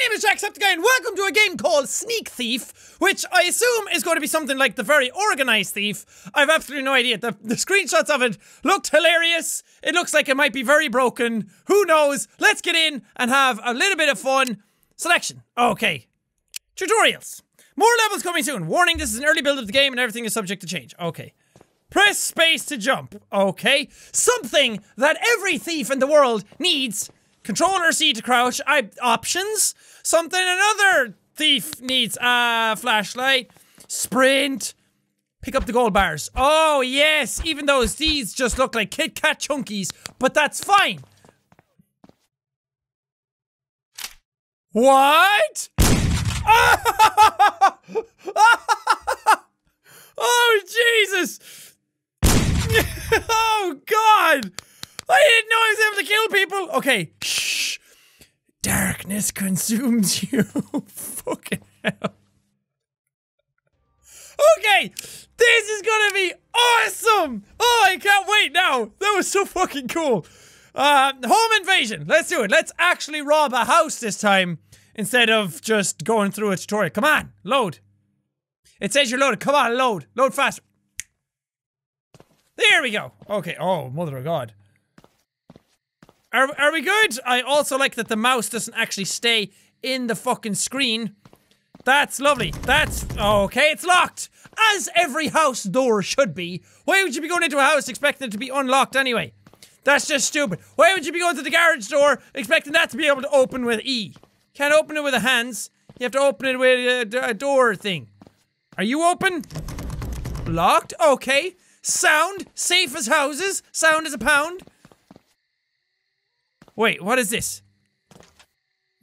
name is Jacksepticeye and welcome to a game called Sneak Thief, which I assume is going to be something like the very organized thief. I've absolutely no idea. The, the screenshots of it looked hilarious. It looks like it might be very broken. Who knows? Let's get in and have a little bit of fun. Selection. Okay. Tutorials. More levels coming soon. Warning, this is an early build of the game and everything is subject to change. Okay. Press space to jump. Okay. Something that every thief in the world needs Controller C to crouch. I options. Something another thief needs. Uh flashlight. Sprint. Pick up the gold bars. Oh yes, even those these just look like Kit Kat chunkies, but that's fine. What? oh Jesus! oh God! I didn't know I was able to kill people. Okay, shh. Darkness consumes you. Fucking hell. Okay, this is gonna be awesome. Oh, I can't wait now. That was so fucking cool. Uh, home invasion. Let's do it. Let's actually rob a house this time instead of just going through a tutorial. Come on, load. It says you're loaded. Come on, load. Load faster. There we go. Okay. Oh, mother of God. Are, are we good? I also like that the mouse doesn't actually stay in the fucking screen. That's lovely. That's okay. It's locked. As every house door should be. Why would you be going into a house expecting it to be unlocked anyway? That's just stupid. Why would you be going to the garage door expecting that to be able to open with E? Can't open it with the hands. You have to open it with a, a door thing. Are you open? Locked? Okay. Sound? Safe as houses? Sound as a pound? Wait, what is this?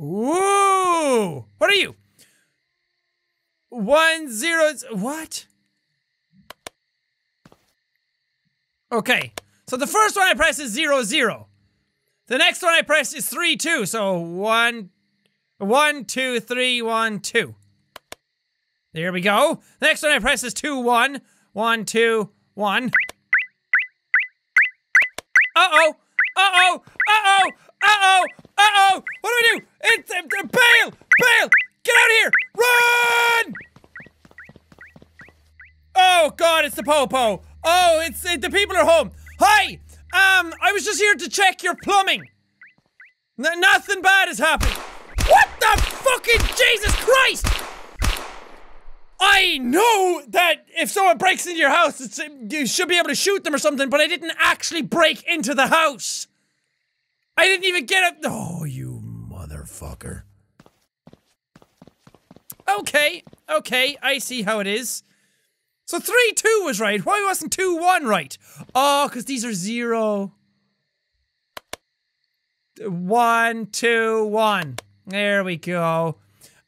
Ooh! What are you? One zero. What? Okay. So the first one I press is zero zero. The next one I press is three two. So one, one two three one two. There we go. The next one I press is two one. One two one. Uh oh. Uh oh. Uh oh. Uh-oh! Uh-oh! What do we do? It's uh, uh, bail! Bail! Get out of here! Run! Oh god, it's the popo. Oh, it's uh, the people are home. Hi! Um, I was just here to check your plumbing. N nothing bad has happened. What the fucking Jesus Christ! I know that if someone breaks into your house, you should be able to shoot them or something, but I didn't actually break into the house. I didn't even get up. Oh, you motherfucker. Okay, okay, I see how it is. So 3 2 was right. Why wasn't 2 1 right? Oh, because these are 0. 1 2 1. There we go.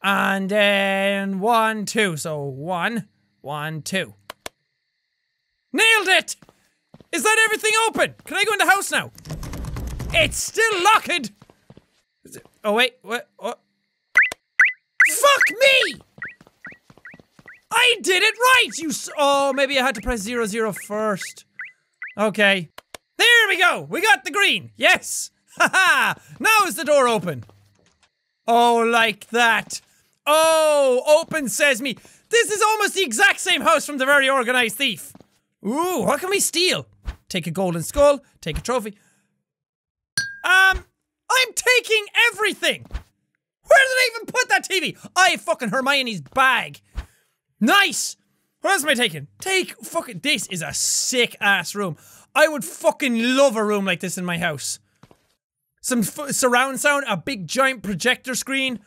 And then 1 2. So 1 1 2. Nailed it! Is that everything open? Can I go in the house now? It's still locked! Oh wait, what? what? Fuck me! I did it right! You Oh, maybe I had to press zero zero first. Okay. There we go! We got the green! Yes! Haha! now is the door open! Oh, like that. Oh, open sesame. This is almost the exact same house from the very organized thief. Ooh, what can we steal? Take a golden skull, take a trophy. Um, I'm taking everything! Where did I even put that TV? I fucking Hermione's bag. Nice! What else am I taking? Take fucking- this is a sick ass room. I would fucking love a room like this in my house. Some surround sound, a big giant projector screen.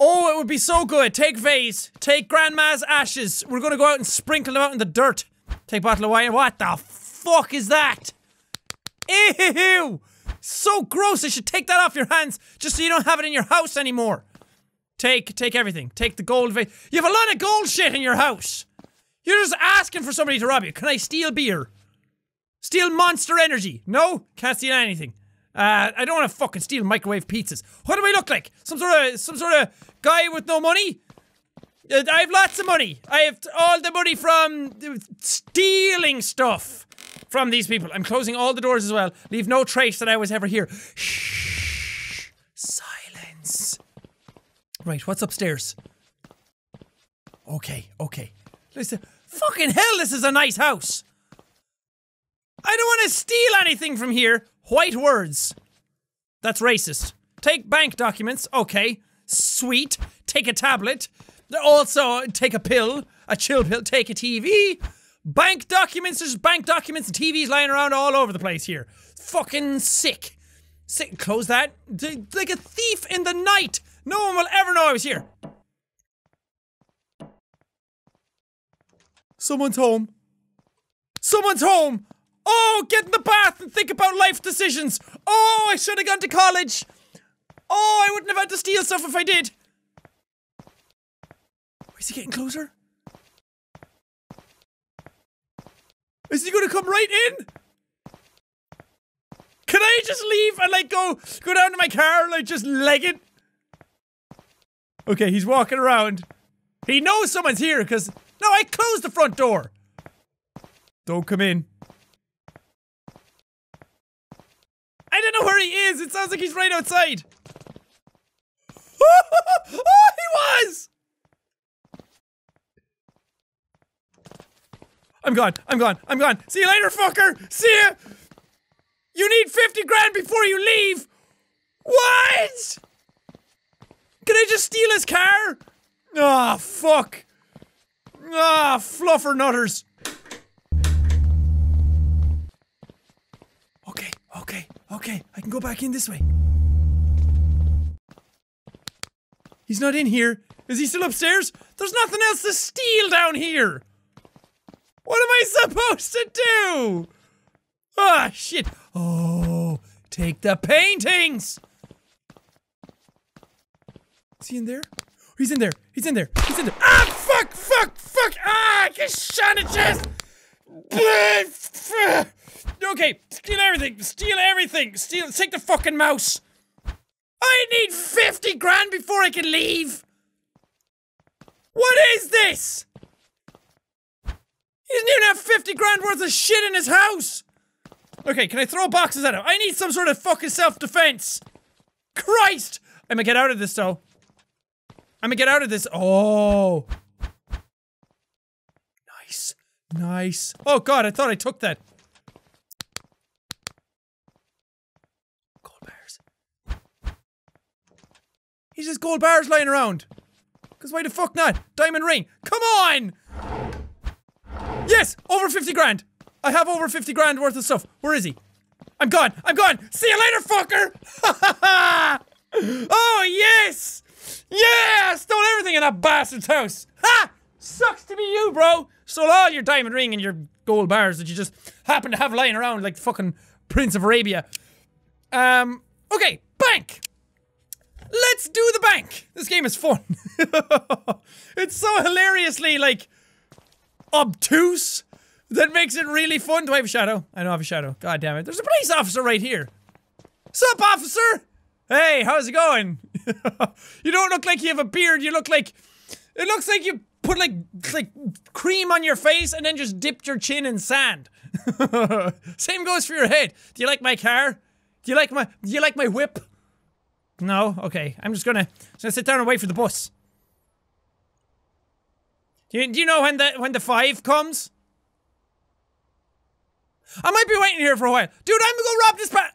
Oh, it would be so good. Take vase. Take grandma's ashes. We're gonna go out and sprinkle them out in the dirt. Take bottle of wine. What the fuck is that? Ew! So gross. I should take that off your hands just so you don't have it in your house anymore. Take, take everything. Take the gold. Vase. You have a lot of gold shit in your house. You're just asking for somebody to rob you. Can I steal beer? Steal Monster Energy? No, can't steal anything. Uh, I don't want to fucking steal microwave pizzas. What do I look like? Some sort of, some sort of guy with no money? Uh, I have lots of money. I have all the money from stealing stuff from these people. I'm closing all the doors as well. Leave no trace that I was ever here. Shh. Silence. Right, what's upstairs? Okay, okay. Listen, fucking hell, this is a nice house. I don't want to steal anything from here. White words. That's racist. Take bank documents. Okay. Sweet. Take a tablet. Also, take a pill. A chill pill. Take a TV. Bank documents. There's bank documents and TVs lying around all over the place here. Fucking sick. Sick. Close that. D like a thief in the night. No one will ever know I was here. Someone's home. Someone's home. Oh, get in the bath and think about life decisions. Oh, I should have gone to college. Oh, I wouldn't have had to steal stuff if I did. Oh, is he getting closer? Is he gonna come right in? Can I just leave and like go go down to my car and like just leg it? Okay, he's walking around. He knows someone's here because no, I closed the front door. Don't come in. I don't know where he is. It sounds like he's right outside. oh, he was! I'm gone. I'm gone. I'm gone. See you later, fucker. See ya. You need 50 grand before you leave. What? Can I just steal his car? Ah, oh, fuck. Ah, oh, fluffer nutters. Okay, okay, okay. I can go back in this way. He's not in here. Is he still upstairs? There's nothing else to steal down here. What am I supposed to do? Ah, shit. Oh, take the paintings. Is he in there? He's in there. He's in there. He's in there. Ah, fuck, fuck, fuck. Ah, I get shot chest. Okay, steal everything. Steal everything. Steal. Take the fucking mouse. I need 50 grand before I can leave. What is this? He doesn't even have 50 grand worth of shit in his house! Okay, can I throw boxes at him? I need some sort of fucking self-defense! Christ! I'm gonna get out of this though. I'm gonna get out of this. Oh. Nice. Oh god, I thought I took that. Gold bars. He's just gold bars lying around. Cause why the fuck not? Diamond ring. Come on! Yes! Over 50 grand! I have over 50 grand worth of stuff. Where is he? I'm gone! I'm gone! See you later, fucker! oh, yes! Yeah! I Stole everything in that bastard's house! Ha! Sucks to be you, bro! Stole all your diamond ring and your gold bars that you just happen to have lying around like the fucking Prince of Arabia. Um, okay, bank! Let's do the bank! This game is fun. it's so hilariously, like, obtuse that makes it really fun. Do I have a shadow? I don't have a shadow. God damn it. There's a police officer right here. Sup, officer? Hey, how's it going? you don't look like you have a beard. You look like. It looks like you put like like cream on your face and then just dipped your chin in sand. Same goes for your head. Do you like my car? Do you like my do you like my whip? No? Okay. I'm just gonna, just gonna sit down and wait for the bus. Do you, do you know when the when the five comes? I might be waiting here for a while. Dude, I'm gonna go rob this pa-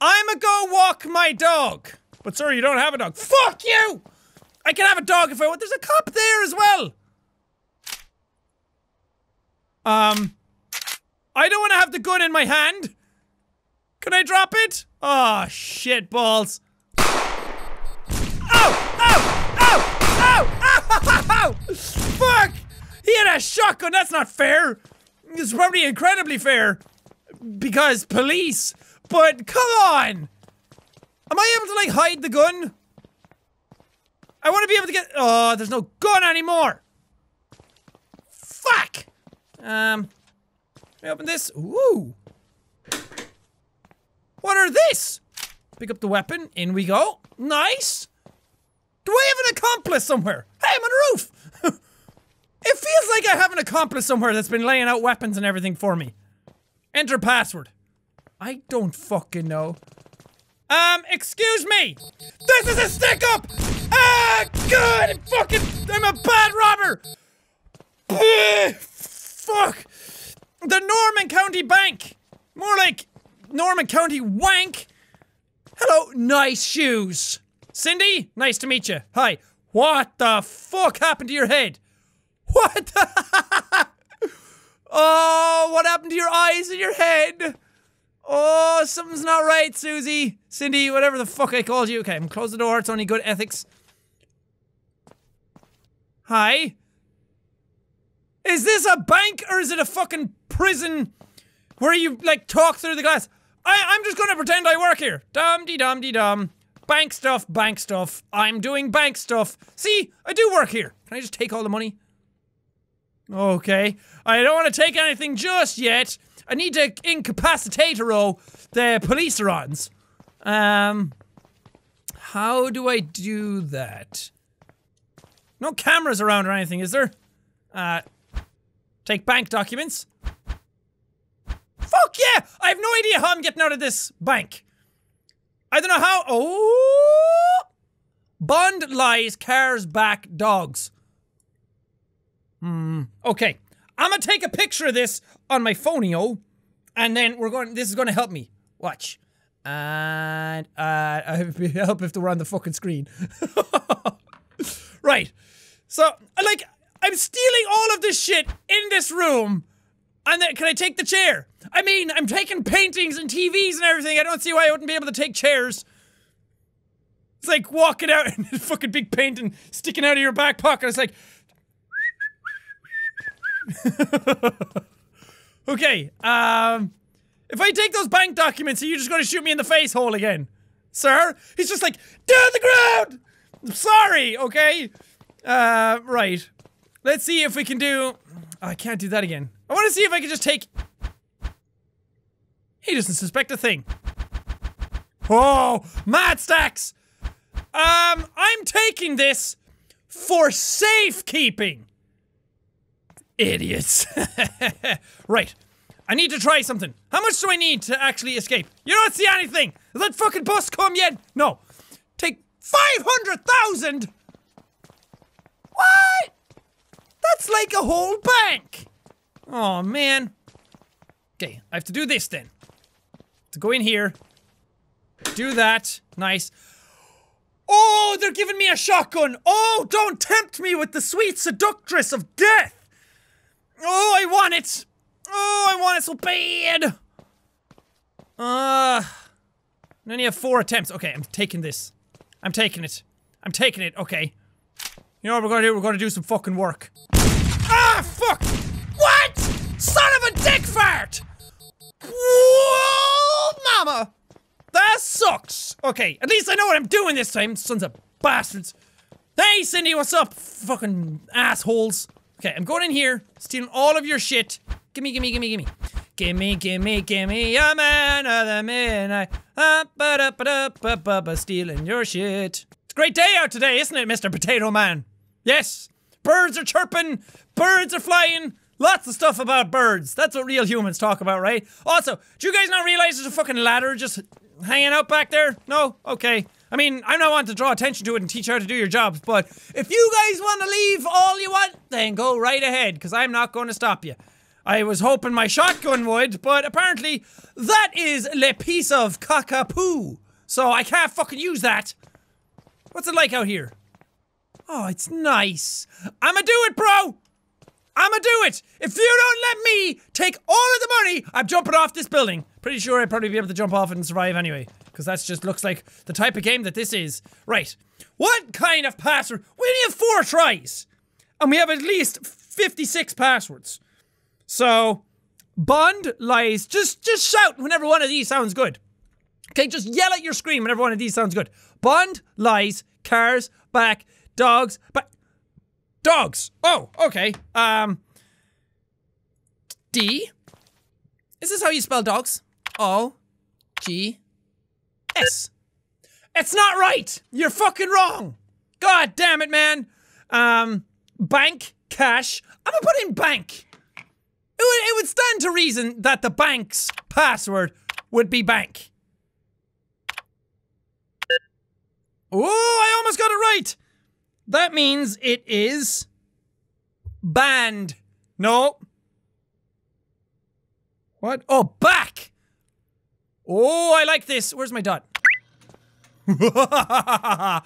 I'm gonna go walk my dog. But sir, you don't have a dog. Fuck you! I can have a dog if I want. There's a cop there as well. Um, I don't want to have the gun in my hand. Can I drop it? Oh, shit balls. Ow! Fuck! He had a shotgun, that's not fair! It's probably incredibly fair. Because police. But come on! Am I able to like hide the gun? I want to be able to get- Oh, there's no gun anymore! Fuck! Um, me open this. Ooh! What are this? Pick up the weapon. In we go. Nice! Do I have an accomplice somewhere? Hey, I'm on a roof! it feels like I have an accomplice somewhere that's been laying out weapons and everything for me. Enter password. I don't fucking know. Um, excuse me! This is a stick up! Ah, God, fucking, I'm a bad robber. Fuck. The Norman County Bank. More like Norman County Wank. Hello, nice shoes. Cindy, nice to meet you. Hi. What the fuck happened to your head? What the? oh, what happened to your eyes and your head? Oh, something's not right, Susie. Cindy, whatever the fuck I called you. Okay, I'm close the door. It's only good ethics. Hi. Is this a bank or is it a fucking prison where you like talk through the glass? I I'm just gonna pretend I work here. Dum de dum de dum. Bank stuff, bank stuff. I'm doing bank stuff. See, I do work here. Can I just take all the money? Okay. I don't want to take anything just yet. I need to incapacitate the police Um, how do I do that? No cameras around or anything, is there? Uh, take bank documents. Fuck yeah! I have no idea how I'm getting out of this bank. I don't know how. Oh! Bond lies, cars back, dogs. Hmm. Okay. I'm gonna take a picture of this on my phoneo, and then we're going. This is gonna help me. Watch. And uh, I help if they were on the fucking screen. right. So, like, I'm stealing all of this shit in this room, and then can I take the chair? I mean, I'm taking paintings and TVs and everything. I don't see why I wouldn't be able to take chairs. It's like walking out and fucking big painting sticking out of your back pocket. It's like. okay, um. If I take those bank documents, are you just gonna shoot me in the face hole again? Sir? He's just like, down the ground! I'm sorry, okay? Uh, right. Let's see if we can do. Oh, I can't do that again. I want to see if I can just take. He doesn't suspect a thing. Oh, mad stacks! Um, I'm taking this for safekeeping. Idiots. right. I need to try something. How much do I need to actually escape? You don't see anything! Has that fucking bus come yet? No. Take 500,000! What? That's like a whole bank! Oh man. Okay, I have to do this then. To go in here. Do that. Nice. Oh, they're giving me a shotgun! Oh, don't tempt me with the sweet seductress of death! Oh, I want it! Oh, I want it so bad! Uh... I only have four attempts. Okay, I'm taking this. I'm taking it. I'm taking it, okay. You know what we're gonna do? We're gonna do some fucking work. Ah, fuck! What? Son of a dick fart! Whoa, mama! That sucks! Okay, at least I know what I'm doing this time, sons of bastards. Hey, Cindy, what's up? Fucking assholes. Okay, I'm going in here, stealing all of your shit. Gimme, gimme, gimme, gimme. Gimme, gimme, gimme a man of the midnight. Uh, ba da ba da ba ba ba stealing your shit. Great day out today, isn't it, Mr. Potato Man? Yes. Birds are chirping, birds are flying. Lots of stuff about birds. That's what real humans talk about, right? Also, do you guys not realize there's a fucking ladder just hanging out back there? No? Okay. I mean, I'm not wanting to draw attention to it and teach you how to do your jobs, but if you guys want to leave all you want, then go right ahead, because I'm not going to stop you. I was hoping my shotgun would, but apparently that is le piece of cockapoo. So I can't fucking use that. What's it like out here? Oh, it's nice. I'ma do it, bro! I'ma do it! If you don't let me take all of the money, I'm jumping off this building. Pretty sure I'd probably be able to jump off and survive anyway. Because that just looks like the type of game that this is. Right. What kind of password? We only have four tries. And we have at least 56 passwords. So, Bond lies. Just, just shout whenever one of these sounds good. Okay, just yell at your screen whenever one of these sounds good. Bond lies. Cars back. Dogs back. Dogs. Oh, okay. Um. D. Is this how you spell dogs? O. G. S. It's not right. You're fucking wrong. God damn it, man. Um. Bank. Cash. I'm gonna put in bank. It would, it would stand to reason that the bank's password would be bank. Oh, I almost got it right. That means it is banned. No. What? Oh, back. Oh, I like this. Where's my dot?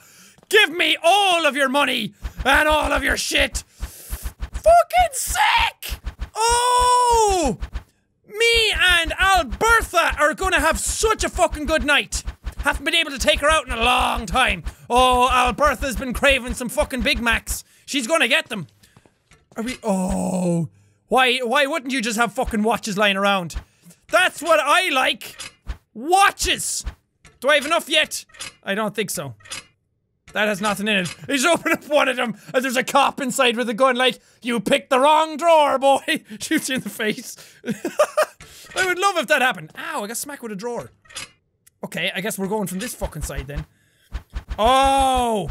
Give me all of your money and all of your shit. Fucking sick. Oh, me and Albertha are gonna have such a fucking good night. Haven't been able to take her out in a long time. Oh, Albertha's been craving some fucking Big Macs. She's gonna get them. Are we? Oh, why? Why wouldn't you just have fucking watches lying around? That's what I like. Watches. Do I have enough yet? I don't think so. That has nothing in it. He's open up one of them, and there's a cop inside with a gun, like, you picked the wrong drawer, boy. Shoots you in the face. I would love if that happened. Ow, I got smacked with a drawer. Okay, I guess we're going from this fucking side then. Oh!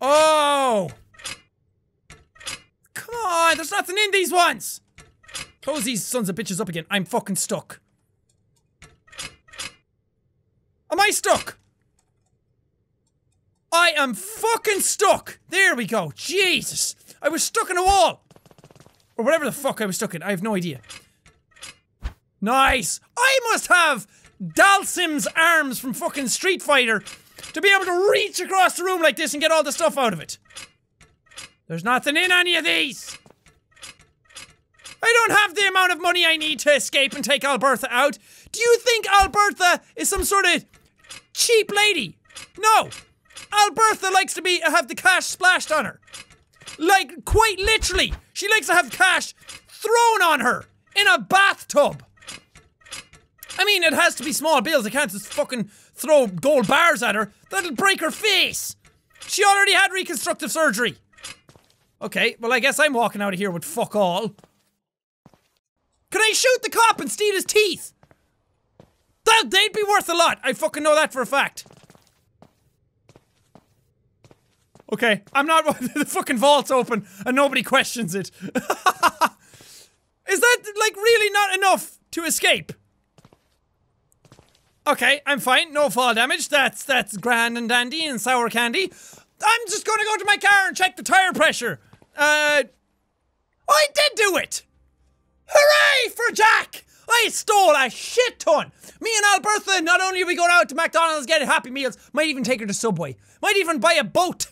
Oh! Come on, there's nothing in these ones! Close these sons of bitches up again. I'm fucking stuck. Am I stuck? I am fucking stuck! There we go. Jesus! I was stuck in a wall! Or whatever the fuck I was stuck in. I have no idea. Nice! I must have Dhalsim's arms from fucking Street Fighter to be able to reach across the room like this and get all the stuff out of it. There's nothing in any of these! I don't have the amount of money I need to escape and take Albertha out. Do you think Albertha is some sort of cheap lady? No! Albertha likes to be have the cash splashed on her. Like, quite literally. She likes to have cash thrown on her in a bathtub. I mean, it has to be small bills. I can't just fucking throw gold bars at her. That'll break her face. She already had reconstructive surgery. Okay, well, I guess I'm walking out of here with fuck all. Can I shoot the cop and steal his teeth? That, they'd be worth a lot. I fucking know that for a fact. Okay, I'm not. the fucking vault's open and nobody questions it. Is that, like, really not enough to escape? Okay, I'm fine. No fall damage. That's that's grand and dandy and sour candy. I'm just gonna go to my car and check the tire pressure. Uh, I did do it. Hooray for Jack! I stole a shit ton. Me and Albertha, not only are we going out to McDonald's get Happy Meals, might even take her to Subway. Might even buy a boat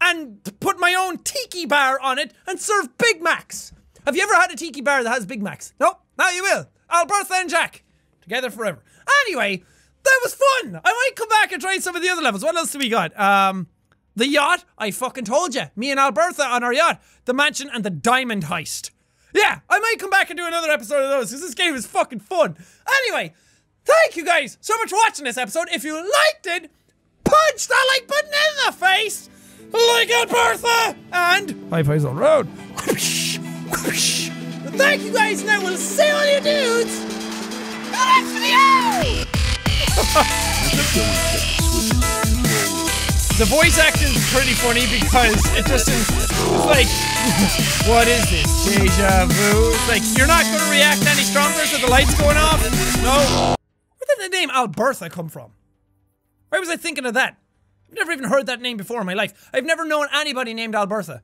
and put my own tiki bar on it and serve Big Macs. Have you ever had a tiki bar that has Big Macs? Nope. Now you will. Albertha and Jack. Together forever. Anyway, that was fun. I might come back and try some of the other levels. What else do we got? Um, the yacht. I fucking told you. Me and Albertha on our yacht. The mansion and the diamond heist. Yeah, I might come back and do another episode of those because this game is fucking fun. Anyway, thank you guys so much for watching this episode. If you liked it, punch that like button in the face, like Albertha, and High the Road. Thank you guys, and I will see all you dudes in the next video. The voice acting is pretty funny because it just is it's like, what is this? Deja vu? It's like, you're not going to react any stronger to the lights going off? No. Where did the name Albertha come from? Why was I thinking of that? I've never even heard that name before in my life. I've never known anybody named Albertha.